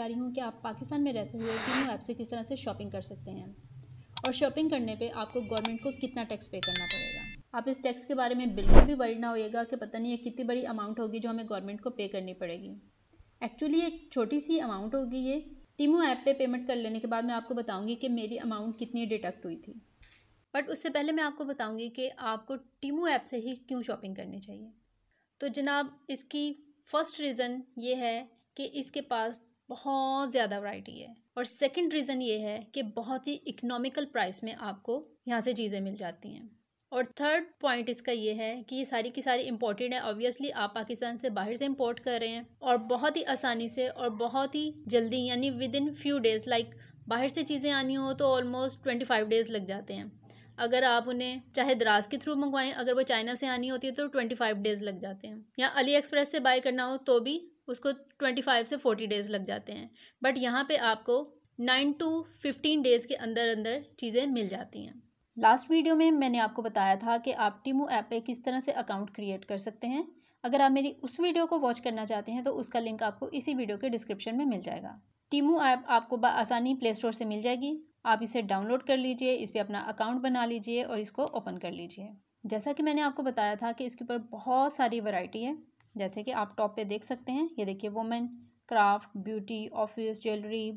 जा रही हूँ कि आप पाकिस्तान में रहते हुए टीमो ऐप से किस तरह से शॉपिंग कर सकते हैं? और शॉपिंग करने पे आपको गवर्नमेंट को कितना टैक्स पे करना पड़ेगा? आप इस टैक्स के बारे में बिल्कुल भी वरी ना होइएगा कि पता नहीं है कितनी बड़ी अमाउंट होगी जो हमें गवर्नमेंट को पे करनी पड़ेगी। एक्चुअली एक छोटी सी अमाउंट होगी ये। टीमो ऐप पे पेमेंट कर लेने के बाद मैं आपको बताऊँगी कि मेरी अमाउंट कितनी डिडक्ट हुई थी। बट उससे पहले मैं आपको बताऊँगी कि आपको टीमो ऐप से ही क्यों शॉपिंग करनी चाहिए? तो जनाब, इसकी फ़र्स्ट रीज़न ये है कि इसके पास बहुत ज़्यादा वैरायटी है। और सेकंड रीज़न ये है कि बहुत ही इकोनॉमिकल प्राइस में आपको यहाँ से चीज़ें मिल जाती हैं। और थर्ड पॉइंट इसका ये है कि ये सारी की सारी इम्पोर्टेड है। ऑब्वियसली आप पाकिस्तान से बाहर से इम्पोर्ट कर रहे हैं और बहुत ही आसानी से और बहुत ही जल्दी यानी within few days like बाहर से चीज़ें आनी हो तो ऑलमोस्ट ट्वेंटी फाइव डेज़ लग जाते हैं। अगर आप उन्हें चाहे दराज के थ्रू मंगवाएँ, अगर वो चाइना से आनी होती है तो ट्वेंटी फाइव डेज़ लग जाते हैं। या अली एक्सप्रेस से बाय करना हो तो भी उसको ट्वेंटी फाइव से फोर्टी डेज़ लग जाते हैं। बट यहाँ पे आपको नाइन टू फिफ्टीन डेज़ के अंदर अंदर चीज़ें मिल जाती हैं। लास्ट वीडियो में मैंने आपको बताया था कि आप टीमू ऐप पे किस तरह से अकाउंट क्रिएट कर सकते हैं। अगर आप मेरी उस वीडियो को वॉच करना चाहते हैं तो उसका लिंक आपको इसी वीडियो के डिस्क्रिप्शन में मिल जाएगा। टीमू ऐप आपको आसानी प्ले स्टोर से मिल जाएगी। आप इसे डाउनलोड कर लीजिए, इस पर अपना अकाउंट बना लीजिए और इसको ओपन कर लीजिए। जैसा कि मैंने आपको बताया था कि इसके ऊपर बहुत सारी वैरायटी है। जैसे कि आप टॉप पे देख सकते हैं, ये देखिए women craft beauty office jewellery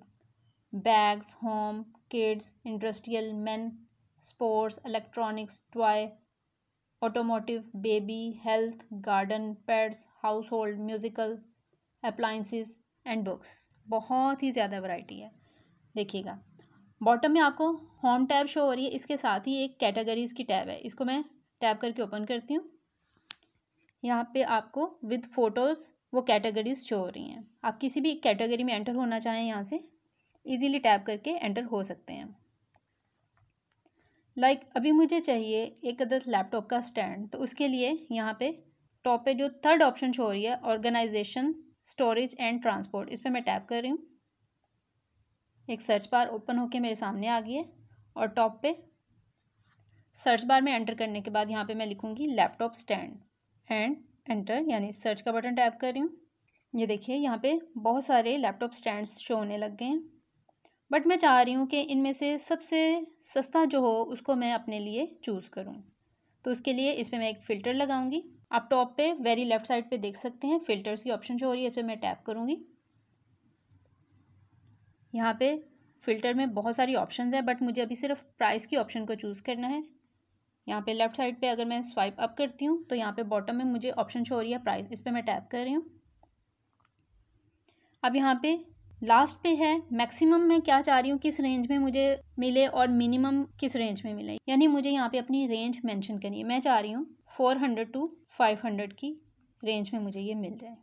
bags home kids industrial man sports electronics toy automotive baby health garden pets household musical appliances and books बहुत ही ज़्यादा वैरायटी है। देखिएगा। बॉटम में आपको होम टैब शो हो रही है, इसके साथ ही एक कैटेगरीज़ की टैब है। इसको मैं टैब करके ओपन करती हूँ। यहाँ पे आपको विद फ़ोटोज़ वो कैटेगरीज शो हो रही हैं। आप किसी भी कैटेगरी में एंटर होना चाहें यहाँ से इजीली टैप करके एंटर हो सकते हैं। लाइक like, अभी मुझे चाहिए एक अदर लैपटॉप का स्टैंड तो उसके लिए यहाँ पे टॉप पे जो थर्ड ऑप्शन शो हो रही है ऑर्गेनाइजेशन स्टोरेज एंड ट्रांसपोर्ट इस पर मैं टैप कर रही हूँ। एक सर्च बार ओपन होके मेरे सामने आ गई है और टॉप पे सर्च बार में एंटर करने के बाद यहाँ पे मैं लिखूँगी लैपटॉप स्टैंड एंड एंटर, यानी सर्च का बटन टैप कर रही हूँ। ये देखिए, यहाँ पे बहुत सारे लैपटॉप स्टैंड्स शो होने लग गए हैं। बट मैं चाह रही हूँ कि इनमें से सबसे सस्ता जो हो, उसको मैं अपने लिए चूज़ करूँ। तो उसके लिए इस पर मैं एक फ़िल्टर लगाऊँगी। आप टॉप पे वेरी लेफ़्ट साइड पे देख सकते हैं। फ़िल्टर्स की ऑप्शन जो हो रही है इस पर मैं टैप करूँगी। यहाँ पे फ़िल्टर में बहुत सारी ऑप्शन हैं बट मुझे अभी सिर्फ़ प्राइस की ऑप्शन को चूज़ करना है। यहाँ पे लेफ़्ट साइड पे अगर मैं स्वाइप अप करती हूँ तो यहाँ पे बॉटम में मुझे ऑप्शन शो हो रही है प्राइस इस पर मैं टैप कर रही हूँ। अब यहाँ पे लास्ट पे है मैक्सिमम मैं क्या चाह रही हूँ, किस रेंज में मुझे मिले और मिनिमम किस रेंज में मिले? यानी मुझे यहाँ पे अपनी रेंज मेंशन करनी है। मैं चाह रही हूँ four hundred to five hundred की रेंज में मुझे ये मिल जाए।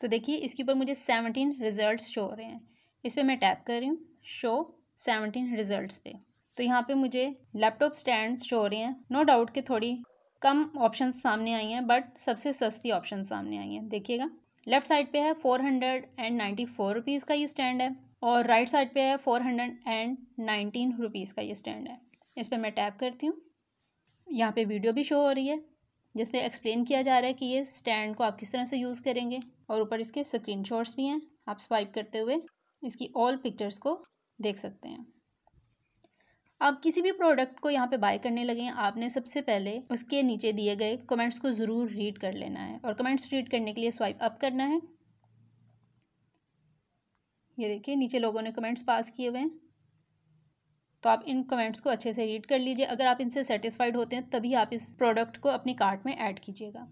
तो देखिए, इसके ऊपर मुझे सेवनटीन रिज़ल्ट शो हो रहे हैं। इस पर मैं टैप कर रही हूँ शो सेवनटीन रिज़ल्ट पे। तो यहाँ पे मुझे लैपटॉप स्टैंड शो हो रही हैं। नो डाउट कि थोड़ी कम ऑप्शन सामने आई हैं बट सबसे सस्ती ऑप्शन सामने आई हैं। देखिएगा। लेफ़्ट साइड पे है four hundred and ninety four rupees का ये स्टैंड है और राइट साइड पे है four hundred and nineteen rupees का ये स्टैंड है। इस पर मैं टैप करती हूँ। यहाँ पे वीडियो भी शो हो रही है जिसपे एक्सप्लेन किया जा रहा है कि ये स्टैंड को आप किस तरह से यूज़ करेंगे और ऊपर इसके स्क्रीन भी हैं। आप स्वाइप करते हुए इसकी ऑल पिक्चर्स को देख सकते हैं। आप किसी भी प्रोडक्ट को यहाँ पे बाय करने लगे आपने सबसे पहले उसके नीचे दिए गए कमेंट्स को ज़रूर रीड कर लेना है। और कमेंट्स रीड करने के लिए स्वाइप अप करना है। ये देखिए, नीचे लोगों ने कमेंट्स पास किए हुए हैं। तो आप इन कमेंट्स को अच्छे से रीड कर लीजिए। अगर आप इनसे सेटिस्फाइड होते हैं, तभी आप इस प्रोडक्ट को अपनी कार्ट में ऐड कीजिएगा।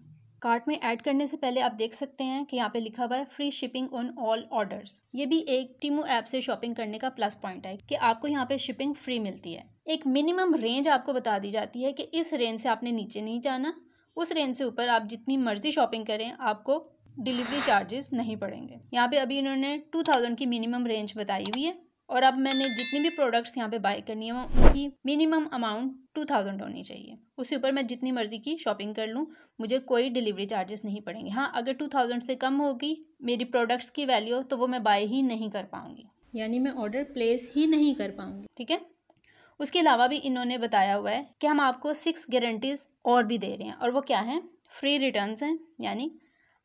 कार्ट में ऐड करने से पहले आप देख सकते हैं कि यहाँ पे लिखा हुआ है free shipping on all orders ये भी एक टीमू ऐप से शॉपिंग करने का प्लस पॉइंट है कि आपको यहाँ पे शिपिंग फ्री मिलती है। एक मिनिमम रेंज आपको बता दी जाती है कि इस रेंज से आपने नीचे नहीं जाना। उस रेंज से ऊपर आप जितनी मर्ज़ी शॉपिंग करें, आपको डिलीवरी चार्जेस नहीं पड़ेंगे। यहाँ पे अभी इन्होंने टू थाउज़ेंड की मिनिमम रेंज बताई हुई है। और अब मैंने जितनी भी प्रोडक्ट्स यहाँ पे बाय करनी है वो उनकी मिनिमम अमाउंट टू थाउज़ेंड होनी चाहिए। उसके ऊपर मैं जितनी मर्ज़ी की शॉपिंग कर लूँ मुझे कोई डिलीवरी चार्जेस नहीं पड़ेंगे। हाँ अगर टू थाउज़ेंड से कम होगी मेरी प्रोडक्ट्स की वैल्यू तो वो मैं बाय ही नहीं कर पाऊँगी। यानी मैं ऑर्डर प्लेस ही नहीं कर पाऊँगी। ठीक है? उसके अलावा भी इन्होंने बताया हुआ है कि हम आपको सिक्स गारंटीज़ और भी दे रहे हैं। और वो क्या है? फ्री रिटर्न्स हैं यानी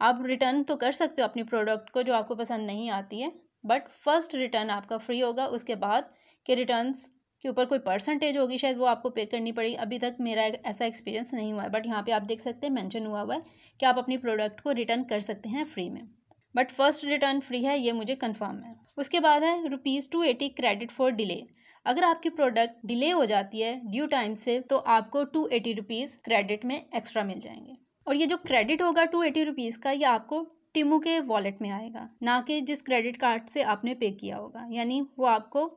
आप रिटर्न तो कर सकते हो अपनी प्रोडक्ट को जो आपको पसंद नहीं आती है बट फ़र्स्ट रिटर्न आपका फ्री होगा, उसके बाद के रिटर्न्स के ऊपर कोई परसेंटेज होगी, शायद वो आपको पे करनी पड़ेगी अभी तक मेरा ऐसा एक्सपीरियंस नहीं हुआ है बट यहाँ पे आप देख सकते हैं मेंशन हुआ हुआ है कि आप अपनी प्रोडक्ट को रिटर्न कर सकते हैं फ्री में। बट फ़र्स्ट रिटर्न फ्री है, ये मुझे कन्फर्म है। उसके बाद है rupees two eighty credit for delay अगर आपकी प्रोडक्ट डिले हो जाती है ड्यू टाइम से तो आपको टू एटी रुपीज़ क्रेडिट में एक्स्ट्रा मिल जाएँगे। और ये जो क्रेडिट होगा टू एटी रुपीज़ का, ये आपको टिमू के वॉलेट में आएगा, ना कि जिस क्रेडिट कार्ड से आपने पे किया होगा। यानी वो आपको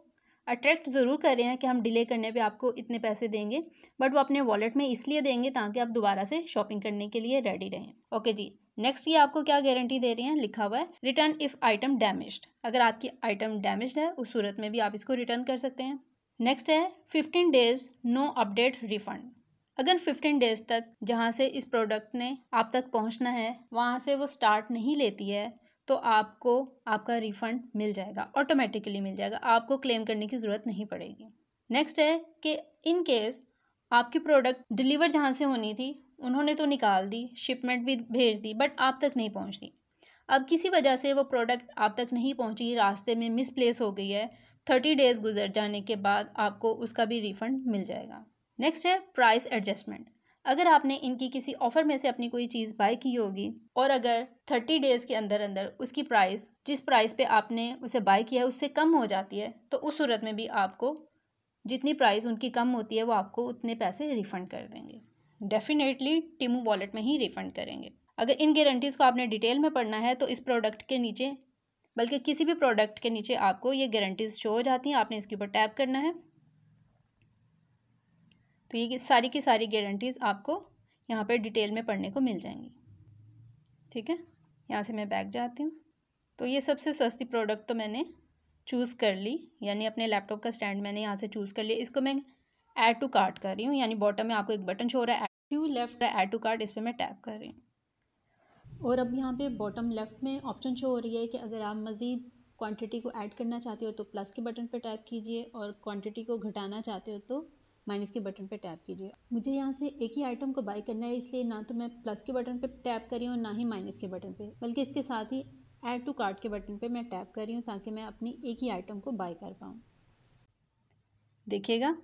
अट्रैक्ट ज़रूर कर रहे हैं कि हम डिले करने पे आपको इतने पैसे देंगे बट वो अपने वॉलेट में इसलिए देंगे ताकि आप दोबारा से शॉपिंग करने के लिए रेडी रहें। ओके जी नेक्स्ट ये आपको क्या गारंटी दे रही हैं? लिखा हुआ है रिटर्न इफ़ आइटम डैमेज्ड अगर आपकी आइटम डैमेज है, उस सूरत में भी आप इसको रिटर्न कर सकते हैं। नेक्स्ट है fifteen days no update refund अगर फिफ्टीन डेज़ तक जहाँ से इस प्रोडक्ट ने आप तक पहुँचना है, वहाँ से वो स्टार्ट नहीं लेती है तो आपको आपका रिफ़ंड मिल जाएगा ऑटोमेटिकली मिल जाएगा। आपको क्लेम करने की ज़रूरत नहीं पड़ेगी। नेक्स्ट है कि इन केस आपकी प्रोडक्ट डिलीवर जहाँ से होनी थी, उन्होंने तो निकाल दी शिपमेंट भी भेज दी बट आप तक नहीं पहुँचती अब किसी वजह से वो प्रोडक्ट आप तक नहीं पहुँची, रास्ते में मिसप्लेस हो गई है थर्टी डेज़ गुजर जाने के बाद आपको उसका भी रिफ़ंड मिल जाएगा। नेक्स्ट है प्राइस एडजस्टमेंट अगर आपने इनकी किसी ऑफ़र में से अपनी कोई चीज़ बाय की होगी और अगर थर्टी डेज़ के अंदर अंदर उसकी प्राइस जिस प्राइस पे आपने उसे बाय किया है, उससे कम हो जाती है तो उस सूरत में भी आपको जितनी प्राइस उनकी कम होती है, वो आपको उतने पैसे रिफ़ंड कर देंगे। डेफिनेटली टिमू वॉलेट में ही रिफ़ंड करेंगे। अगर इन गारंटीज़ को आपने डिटेल में पढ़ना है तो इस प्रोडक्ट के नीचे, बल्कि किसी भी प्रोडक्ट के नीचे आपको ये गारंटीज़ शो हो जाती हैं, आपने इसके ऊपर टैप करना है। तो ये सारी की सारी गारंटीज़ आपको यहाँ पर डिटेल में पढ़ने को मिल जाएँगी। ठीक है? यहाँ से मैं बैग जाती हूँ। तो ये सबसे सस्ती प्रोडक्ट तो मैंने चूज़ कर ली, यानी अपने लैपटॉप का स्टैंड मैंने यहाँ से चूज़ कर लिया। इसको मैं ऐड टू कार्ट कर रही हूँ, यानी बॉटम में आपको एक बटन शो रहा है you left add to cart इस पर मैं टैप कर रही हूँ। और अब यहाँ पे बॉटम लेफ़्ट में ऑप्शन शो हो रही है कि अगर आप मज़ीद क्वांटिटी को ऐड करना चाहते हो तो प्लस के बटन पर टैप कीजिए और क्वांटिटी को घटाना चाहते हो तो माइनस के बटन पर टैप कीजिए। मुझे यहाँ से एक ही आइटम को बाई करना है, इसलिए ना तो मैं प्लस के बटन पर टैप करी हूँ ना ही माइनस के बटन पर बल्कि इसके साथ ही ऐड टू कार्ट के बटन पर मैं टैप कर रही हूँ ताकि मैं अपनी एक ही आइटम को बाई कर पाऊँ। देखिएगा,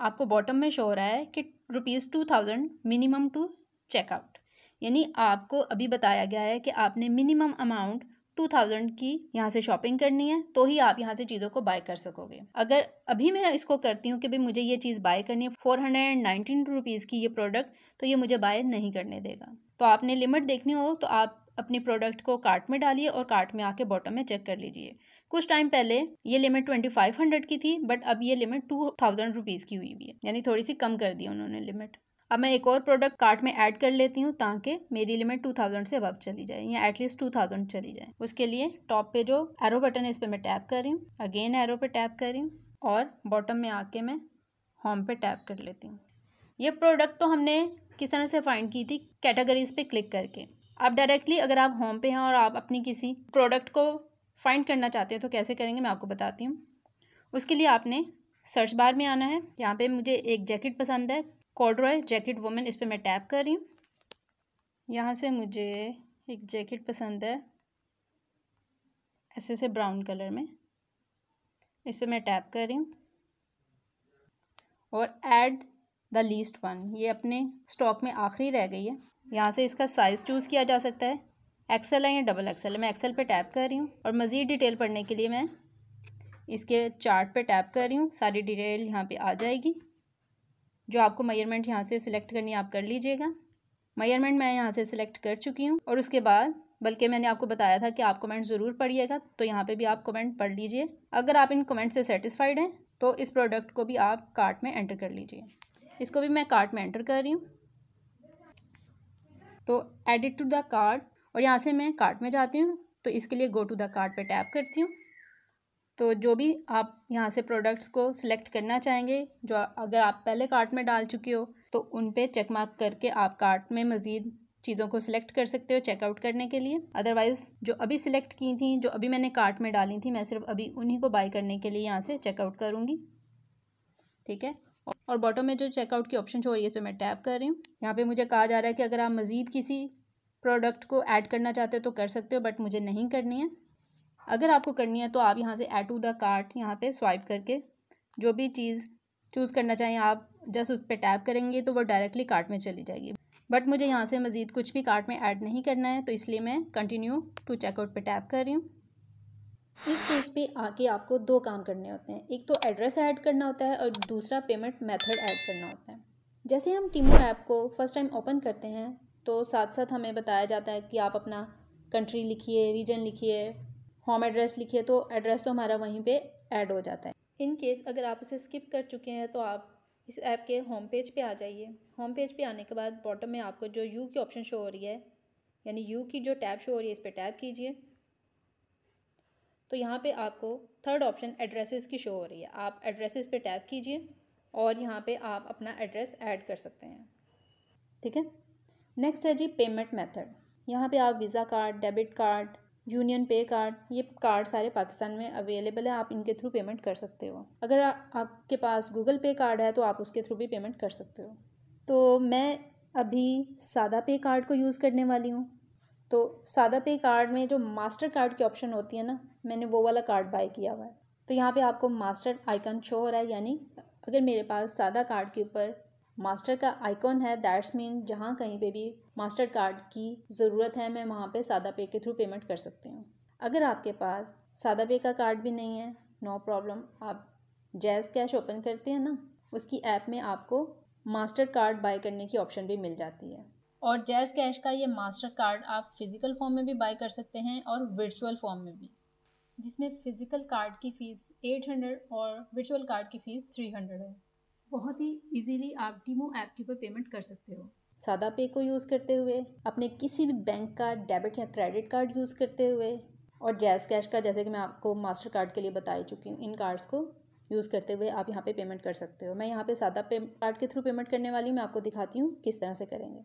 आपको बॉटम में शो हो रहा है कि rupees two thousand minimum to checkout यानी आपको अभी बताया गया है कि आपने मिनिमम अमाउंट टू थाउज़ेंड की यहाँ से शॉपिंग करनी है तो ही आप यहाँ से चीज़ों को बाय कर सकोगे। अगर अभी मैं इसको करती हूँ कि भाई मुझे ये चीज़ बाय करनी है four hundred and nineteen rupees की ये प्रोडक्ट तो ये मुझे बाय नहीं करने देगा। तो आपने लिमिट देखनी हो तो आप अपनी प्रोडक्ट को कार्ट में डालिए और कार्ट में आके बॉटम में चेक कर लीजिए। कुछ टाइम पहले ये लिमिट ट्वेंटी फाइव हंड्रेड की थी बट अब ये लिमिट टू थाउज़ेंड रुपीज़ की हुई हुई है। यानी थोड़ी सी कम कर दी उन्होंने लिमिट अब मैं एक और प्रोडक्ट कार्ट में ऐड कर लेती हूँ ताकि मेरी लिमिट टू थाउज़ेंड से अब चली जाए, या एटलीस्ट टू थाउज़ेंड चली जाए। उसके लिए टॉप पे जो एरो बटन है, इस पर मैं टैप कर रही हूँ। अगेन एरो पे टैप कर रही हूँ और बॉटम में आके मैं होम पे टैप कर लेती हूँ। ये प्रोडक्ट तो हमने किस तरह से फाइंड की थी? कैटेगरीज पे क्लिक करके। अब डायरेक्टली अगर आप होम पे हैं और आप अपनी किसी प्रोडक्ट को फाइंड करना चाहते हैं तो कैसे करेंगे मैं आपको बताती हूँ। उसके लिए आपने सर्च बार में आना है। यहाँ पे मुझे एक जैकेट पसंद है। कॉर्ड्रॉय जैकेट वुमेन, इस पर मैं टैप कर रही हूँ। यहाँ से मुझे एक जैकेट पसंद है, ऐसे से ब्राउन कलर में। इस पर मैं टैप कर रही हूँ। और ऐड द लीस्ट वन, ये अपने स्टॉक में आखिरी रह गई है। यहाँ से इसका साइज़ चूज़ किया जा सकता है। एक्सेल है या डबल एक्सेल है? मैं एक्सेल पे टैप कर रही हूँ। और मज़ीद डिटेल पढ़ने के लिए मैं इसके चार्ट पे टैप कर रही हूँ। सारी डिटेल यहाँ पे आ जाएगी। जो आपको मयरमेंट यहाँ से सिलेक्ट करनी है, आप कर लीजिएगा। मयरमेंट मैं यहाँ से सिलेक्ट कर चुकी हूँ और उसके बाद, बल्कि मैंने आपको बताया था कि आप कमेंट ज़रूर पढ़िएगा तो यहाँ पे भी आप कमेंट पढ़ लीजिए। अगर आप इन कमेंट से सेटिस्फाइड हैं तो इस प्रोडक्ट को भी आप कार्ट में एंटर कर लीजिए। इसको भी मैं कार्ट में एंटर कर रही हूँ। तो एडिट टू द कार्ड और यहाँ से मैं कार्ट में जाती हूँ तो इसके लिए गो टू द कार्ट पे टैप करती हूँ। तो जो भी आप यहाँ से प्रोडक्ट्स को सिलेक्ट करना चाहेंगे, जो अगर आप पहले कार्ट में डाल चुके हो तो उन पे चेक मार्क करके आप कार्ट में मज़ीद चीज़ों को सिलेक्ट कर सकते हो चेकआउट करने के लिए। अदरवाइज़ जो अभी सिलेक्ट की थी, जो अभी मैंने कार्ट में डाली थी, मैं सिर्फ़ अभी उन्हीं को बाय करने के लिए यहाँ से चेकआउट करूँगी। ठीक है? और बॉटम में जो चेकआउट की ऑप्शन शो हो रही है तो मैं टैप कर रही हूँ। यहाँ पे मुझे कहा जा रहा है कि अगर आप मज़ीद किसी प्रोडक्ट को ऐड करना चाहते हो तो कर सकते हो बट मुझे नहीं करनी है। अगर आपको करनी है तो आप यहाँ से ऐड टू द कार्ट यहाँ पे स्वाइप करके जो भी चीज़ चूज़ करना चाहें आप जस्ट उस पर टैप करेंगे तो वो डायरेक्टली कार्ट में चली जाएगी। बट मुझे यहाँ से मज़ीद कुछ भी कार्ट में ऐड नहीं करना है तो इसलिए मैं कंटिन्यू टू चेकआउट पर टैप कर रही हूँ। इस पेज पे आके आपको दो काम करने होते हैं। एक तो एड्रेस ऐड करना होता है और दूसरा पेमेंट मेथड ऐड करना होता है। जैसे हम टीमो ऐप को फ़र्स्ट टाइम ओपन करते हैं तो साथ साथ हमें बताया जाता है कि आप अपना कंट्री लिखिए रीजन लिखिए होम एड्रेस लिखिए तो एड्रेस तो हमारा वहीं पे ऐड हो जाता है। इन केस अगर आप उसे स्किप कर चुके हैं तो आप इस ऐप के होम पेज पे आ जाइए। होम पेज पे आने के बाद बॉटम में आपको जो यू की ऑप्शन शो हो रही है यानी यू की जो टैब शो हो रही है इस पर टैप कीजिए। तो यहाँ पे आपको थर्ड ऑप्शन एड्रेसेस की शो हो रही है। आप एड्रेसेस पे टैप कीजिए और यहाँ पे आप अपना एड्रेस ऐड कर सकते हैं। ठीक है? नेक्स्ट है जी पेमेंट मेथड यहाँ पे आप Visa card debit card union pay card ये कार्ड सारे पाकिस्तान में अवेलेबल है आप इनके थ्रू पेमेंट कर सकते हो। अगर आ, आपके पास गूगल पे कार्ड है तो आप उसके थ्रू भी पेमेंट कर सकते हो। तो मैं अभी सादा पे कार्ड को यूज़ करने वाली हूँ। तो सादा पे कार्ड में जो मास्टर कार्ड की ऑप्शन होती है ना मैंने वो वाला कार्ड बाय किया हुआ है। तो यहाँ पे आपको मास्टर आइकन शो हो रहा है यानी अगर मेरे पास सादा कार्ड के ऊपर मास्टर का आइकॉन है, दैट्स मीन जहाँ कहीं पे भी मास्टर कार्ड की ज़रूरत है, मैं वहाँ पे सादा पे के थ्रू पेमेंट कर सकती हूँ। अगर आपके पास सादा पे का कार्ड भी नहीं है नो प्रॉब्लम आप जैज़ कैश ओपन करते हैं ना, उसकी ऐप में आपको मास्टर कार्ड बाय करने की ऑप्शन भी मिल जाती है। और जैज़ कैश का ये मास्टर कार्ड आप फ़िज़िकल फॉर्म में भी बाय कर सकते हैं और वर्चुअल फॉर्म में भी, जिसमें फ़िज़िकल कार्ड की फ़ीस 800 और वर्चुअल कार्ड की फ़ीस 300 है। बहुत ही इजीली आप डीमो ऐप के ऊपर पेमेंट कर सकते हो। सादा पे को यूज़ करते हुए, अपने किसी भी बैंक का डेबिट या क्रेडिट कार्ड यूज़ करते हुए, और जैज़ कैश का, जैसे कि मैं आपको मास्टर कार्ड के लिए बता चुकी हूँ, इन कार्ड्स को यूज़ करते हुए आप यहाँ पे पेमेंट कर सकते हो। मैं यहाँ पे सादा पे कार्ड के थ्रू पेमेंट करने वाली हूँ, मैं आपको दिखाती हूँ किस तरह से करेंगे।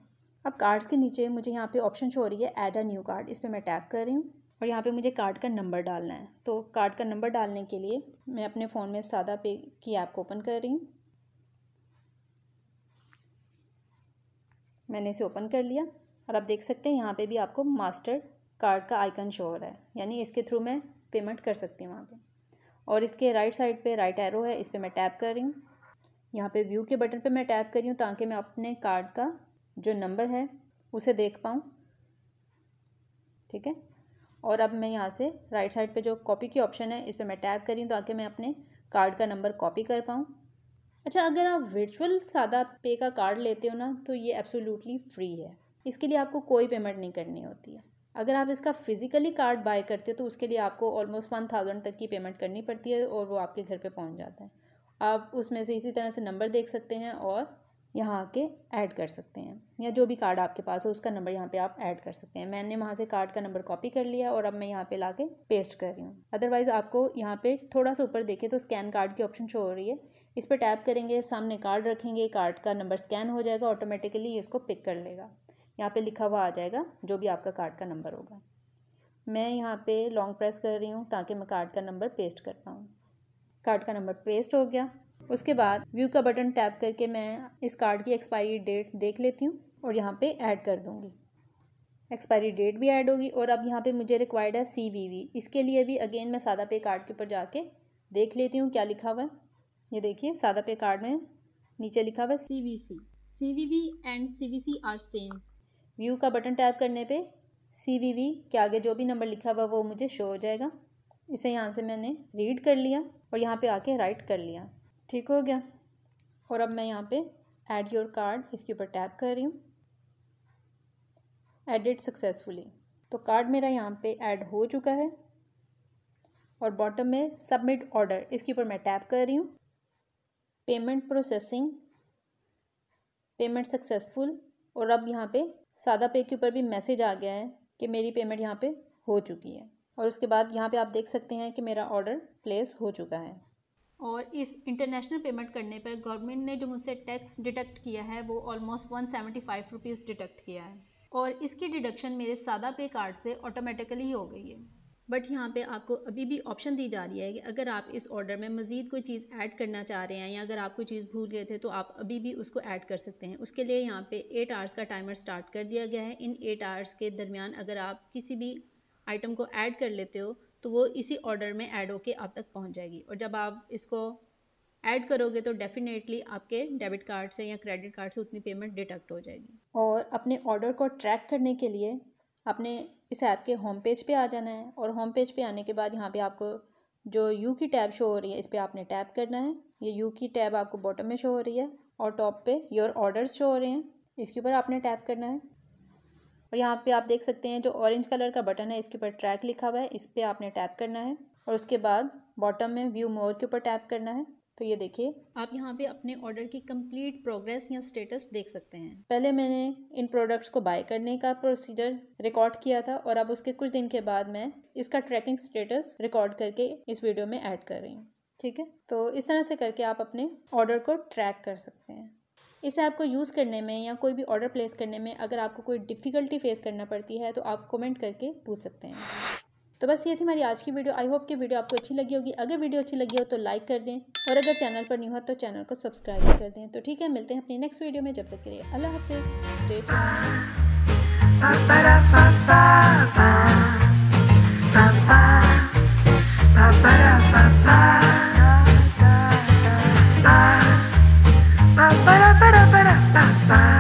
अब कार्ड्स के नीचे मुझे यहाँ पे ऑप्शन शो हो रही है ऐड अ न्यू कार्ड इस पर मैं टैप कर रही हूँ, और यहाँ पे मुझे कार्ड का नंबर डालना है। तो कार्ड का नंबर डालने के लिए मैं अपने फ़ोन में सादा पे की ऐप को ओपन कर रही हूँ। मैंने इसे ओपन कर लिया और आप देख सकते हैं यहाँ पे भी आपको मास्टर कार्ड का आइकन शो हो रहा है। यानी इसके थ्रू मैं पेमेंट कर सकती हूँ वहाँ पे। और इसके राइट साइड पे राइट एरो है, इस पर मैं टैप कर रही हूँ। यहाँ पे व्यू के बटन पे मैं टैप कर रही हूँ ताकि मैं अपने कार्ड का जो नंबर है, उसे देख पाऊँ। ठीक है? और अब मैं यहाँ से राइट साइड पे जो कॉपी की ऑप्शन है, इस पर मैं टैप कर रही हूँ ताकि मैं अपने कार्ड का नंबर कॉपी कर पाऊँ। अच्छा अगर आप वर्चुअल सादा पे का कार्ड लेते हो ना तो ये एब्सोल्युटली फ्री है। इसके लिए आपको कोई पेमेंट नहीं करनी होती है। अगर आप इसका फिज़िकली कार्ड बाय करते हो तो उसके लिए आपको ऑलमोस्ट वन थाउज़ेंड तक की पेमेंट करनी पड़ती है और वो आपके घर पे पहुँच जाता है। आप उसमें से इसी तरह से नंबर देख सकते हैं और यहाँ आके ऐड कर सकते हैं। या जो भी कार्ड आपके पास हो, उसका नंबर यहाँ पे आप ऐड कर सकते हैं। मैंने वहाँ से कार्ड का नंबर कॉपी कर लिया और अब मैं यहाँ पे ला के पेस्ट कर रही हूँ। अदरवाइज़ आपको यहाँ पे थोड़ा सा ऊपर देखें तो स्कैन कार्ड की ऑप्शन शो हो रही है। इस पर टैप करेंगे, सामने कार्ड रखेंगे, कार्ड का नंबर स्कैन हो जाएगा, ऑटोमेटिकली इसको पिक कर लेगा। यहाँ पर लिखा हुआ आ जाएगा, जो भी आपका कार्ड का नंबर होगा। मैं यहाँ पर लॉन्ग प्रेस कर रही हूँ ताकि मैं कार्ड का नंबर पेस्ट कर पाऊँ। कार्ड का नंबर पेस्ट हो गया। उसके बाद व्यू का बटन टैप करके मैं इस कार्ड की एक्सपायरी डेट देख लेती हूँ और यहाँ पे ऐड कर दूँगी। एक्सपायरी डेट भी ऐड होगी और अब यहाँ पे मुझे रिक्वायर्ड है सी वी वी इसके लिए भी अगेन मैं सादा पे कार्ड के ऊपर जाके देख लेती हूँ क्या लिखा हुआ है। ये देखिए, सादा पे कार्ड में नीचे लिखा हुआ है C V C C V V and C V C are same view का बटन टैप करने पे सी वी वी के आगे जो भी नंबर लिखा हुआ वो मुझे शो हो जाएगा। इसे यहाँ से मैंने रीड कर लिया और यहाँ पे आके राइट कर लिया। ठीक हो गया। और अब मैं यहाँ पे ऐड योर कार्ड इसके ऊपर टैप कर रही हूँ। एडिट सक्सेसफुली तो कार्ड मेरा यहाँ पे ऐड हो चुका है। और बॉटम में सबमिट ऑर्डर इसके ऊपर मैं टैप कर रही हूँ। पेमेंट प्रोसेसिंग पेमेंट सक्सेसफुल और अब यहाँ पे सादा पे के ऊपर भी मैसेज आ गया है कि मेरी पेमेंट यहाँ पे हो चुकी है। और उसके बाद यहाँ पे आप देख सकते हैं कि मेरा ऑर्डर प्लेस हो चुका है। और इस इंटरनेशनल पेमेंट करने पर गवर्नमेंट ने जो मुझसे टैक्स डिडक्ट किया है, वो almost one seventy five rupees deduct किया है। और इसकी डिडक्शन मेरे सादा पे कार्ड से ऑटोमेटिकली ही गई है। बट यहाँ पे आपको अभी भी ऑप्शन दी जा रही है कि अगर आप इस ऑर्डर में मज़ीद कोई चीज़ ऐड करना चाह रहे हैं या अगर आप कोई चीज़ भूल गए थे तो आप अभी भी उसको ऐड कर सकते हैं। उसके लिए यहाँ पे एट आवर्स का टाइमर स्टार्ट कर दिया गया है। इन एट आवर्स के दरमियान अगर आप किसी भी आइटम को ऐड कर लेते हो तो वो इसी ऑर्डर में ऐड होके आप तक पहुँच जाएगी। और जब आप इसको ऐड करोगे तो डेफिनेटली आपके डेबिट कार्ड से या क्रेडिट कार्ड से उतनी पेमेंट डिटेक्ट हो जाएगी। और अपने ऑर्डर को ट्रैक करने के लिए अपने इस ऐप के होम पेज पे आ जाना है। और होम पेज पे आने के बाद यहाँ पे आपको जो यू की टैब शो हो रही है, इस पर आपने टैप करना है। ये यू की टैब आपको बॉटम में शो हो रही है और टॉप पे योर ऑर्डर्स शो हो रहे हैं। इसके ऊपर आपने टैप करना है। और यहाँ पे आप देख सकते हैं जो ऑरेंज कलर का बटन है इसके ऊपर ट्रैक लिखा हुआ है इस पर आपने टैप करना है और उसके बाद बॉटम में व्यू मोर के ऊपर टैप करना है। तो ये देखिए। आप यहाँ पे अपने ऑर्डर की कंप्लीट प्रोग्रेस या स्टेटस देख सकते हैं। पहले मैंने इन प्रोडक्ट्स को बाय करने का प्रोसीजर रिकॉर्ड किया था और अब उसके कुछ दिन के बाद मैं इसका ट्रैकिंग स्टेटस रिकॉर्ड करके इस वीडियो में ऐड कर रही हूँ। ठीक है? तो इस तरह से करके आप अपने ऑर्डर को ट्रैक कर सकते हैं। इस को यूज़ करने में या कोई भी ऑर्डर प्लेस करने में अगर आपको कोई डिफ़िकल्टी फेस करना पड़ती है तो आप कमेंट करके पूछ सकते हैं। तो बस ये थी हमारी आज की वीडियो। आई होप कि वीडियो आपको अच्छी लगी होगी। अगर वीडियो अच्छी लगी हो तो लाइक कर दें और अगर चैनल पर नहीं हो तो चैनल को सब्सक्राइब भी कर दें। तो ठीक है, मिलते हैं अपनी नेक्स्ट वीडियो में। जब तक के लिए अल्लाह हाफिज़। स्टेट Bye.